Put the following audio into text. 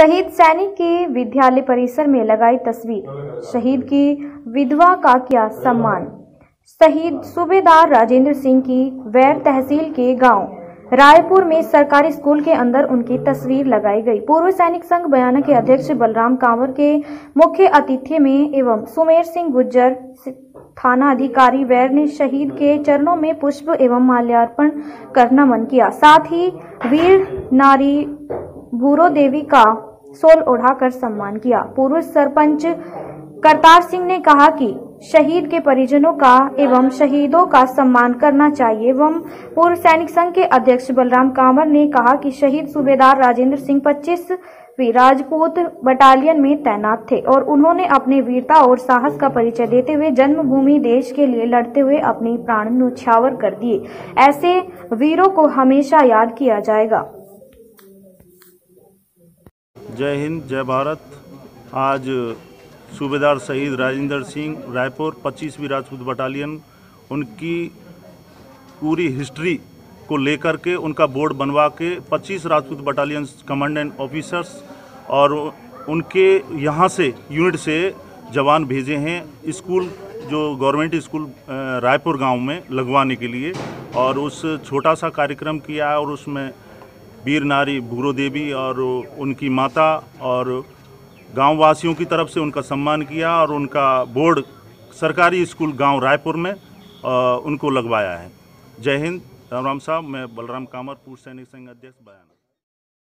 शहीद सैनिक के विद्यालय परिसर में लगाई तस्वीर। शहीद की विधवा का किया सम्मान। शहीद सूबेदार राजेंद्र सिंह की वैर तहसील के गाँव, रायपुर में सरकारी स्कूल के अंदर उनकी तस्वीर लगाई गई। पूर्व सैनिक संघ बयाना के अध्यक्ष बलराम कांवर के मुख्य अतिथि में एवं सुमेर सिंह गुज्जर थाना अधिकारी वैर ने शहीद के चरणों में पुष्प एवं माल्यार्पण कर नमन किया। साथ ही वीर नारी भूरो देवी का सोल ओढ़ाकर सम्मान किया। पूर्व सरपंच करतार सिंह ने कहा कि शहीद के परिजनों का एवं शहीदों का सम्मान करना चाहिए एवं पूर्व सैनिक संघ के अध्यक्ष बलराम कांवर ने कहा कि शहीद सूबेदार राजेंद्र सिंह पच्चीस राजपूत बटालियन में तैनात थे और उन्होंने अपने वीरता और साहस का परिचय देते हुए जन्मभूमि देश के लिए लड़ते हुए अपनी प्राण न्यौछावर कर दिए। ऐसे वीरों को हमेशा याद किया जाएगा। जय हिंद, जय भारत। आज सूबेदार शहीद राजेंद्र सिंह, रायपुर 25वीं राजपूत बटालियन, उनकी पूरी हिस्ट्री को लेकर के, उनका बोर्ड बनवा के 25 राजपूत बटालियन कमांडेंट ऑफिसर्स और उनके यहाँ से, यूनिट से जवान भेजे हैं स्कूल, जो गवर्नमेंट स्कूल रायपुर गाँव में लगवाने के लिए। और उस छोटा सा कार्यक्रम किया और उसमें वीर नारी भूरो देवी और उनकी माता और गाँव वासियों की तरफ़ से उनका सम्मान किया और उनका बोर्ड सरकारी स्कूल गाँव रायपुर में उनको लगवाया है। जय हिंद, राम राम साहब, मैं बलराम कामर पूर्व सैनिक संघ अध्यक्ष, बयाना।